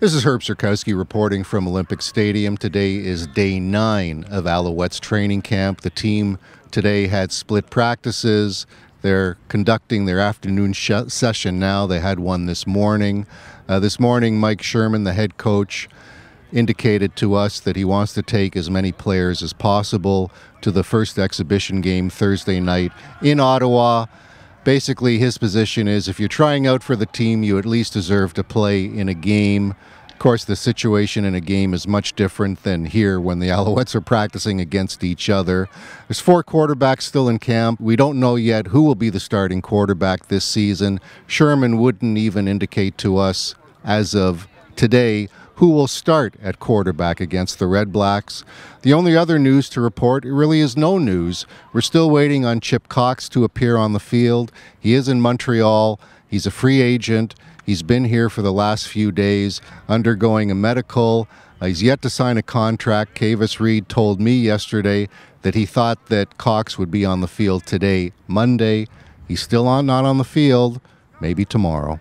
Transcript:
This is Herb Zurkowsky reporting from Olympic Stadium. Today is day nine of Alouettes training camp. The team today had split practices. They're conducting their afternoon session now. They had one this morning. Uh, this morning, Mike Sherman, the head coach, indicated to us that he wants to take as many players as possible to the first exhibition game Thursday night in Ottawa basically his position is if you're trying out for the team, you at least deserve to play in a game. Of course, the situation in a game is much different than here when the Alouettes are practicing against each other. There's four quarterbacks still in camp. We don't know yet who will be the starting quarterback this season. Sherman wouldn't even indicate to us as of today who will start at quarterback against the Red Blacks. The only other news to report really is no news. We're still waiting on Chip Cox to appear on the field. He is in Montreal. He's a free agent. He's been here for the last few days undergoing a medical. Uh, he's yet to sign a contract. Kavis Reed told me yesterday that he thought that Cox would be on the field today, Monday. He's still on, not on the field. Maybe tomorrow.